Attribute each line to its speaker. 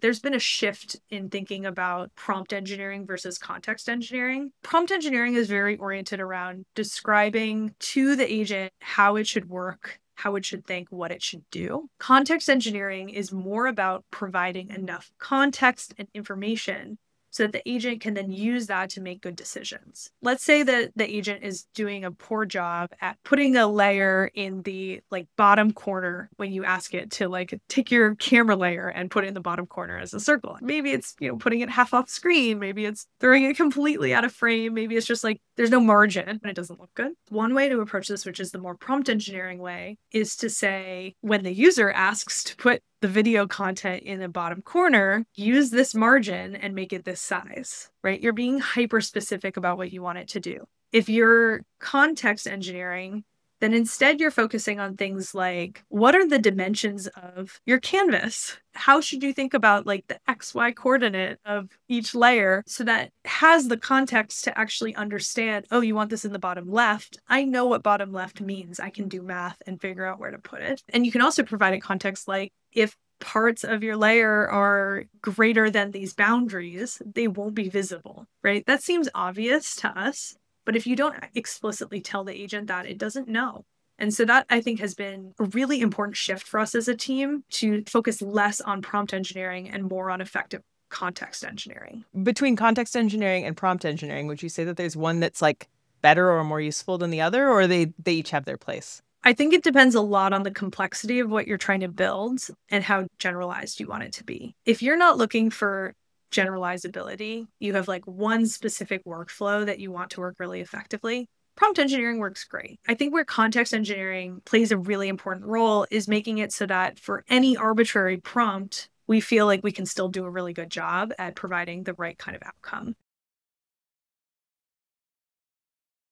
Speaker 1: There's been a shift in thinking about prompt engineering versus context engineering. Prompt engineering is very oriented around describing to the agent how it should work how it should think, what it should do. Context engineering is more about providing enough context and information so that the agent can then use that to make good decisions. Let's say that the agent is doing a poor job at putting a layer in the like bottom corner when you ask it to like take your camera layer and put it in the bottom corner as a circle. Maybe it's, you know, putting it half off screen, maybe it's throwing it completely out of frame, maybe it's just like there's no margin and it doesn't look good. One way to approach this, which is the more prompt engineering way, is to say when the user asks to put the video content in the bottom corner, use this margin and make it this size, right? You're being hyper specific about what you want it to do. If you're context engineering, then instead you're focusing on things like what are the dimensions of your canvas? How should you think about like the XY coordinate of each layer so that has the context to actually understand, oh, you want this in the bottom left. I know what bottom left means. I can do math and figure out where to put it. And you can also provide a context like if parts of your layer are greater than these boundaries, they won't be visible, right? That seems obvious to us, but if you don't explicitly tell the agent that, it doesn't know. And so that I think has been a really important shift for us as a team to focus less on prompt engineering and more on effective context engineering.
Speaker 2: Between context engineering and prompt engineering, would you say that there's one that's like better or more useful than the other, or they they each have their place?
Speaker 1: I think it depends a lot on the complexity of what you're trying to build and how generalized you want it to be. If you're not looking for generalizability. You have like one specific workflow that you want to work really effectively. Prompt engineering works great. I think where context engineering plays a really important role is making it so that for any arbitrary prompt, we feel like we can still do a really good job at providing the right kind of outcome.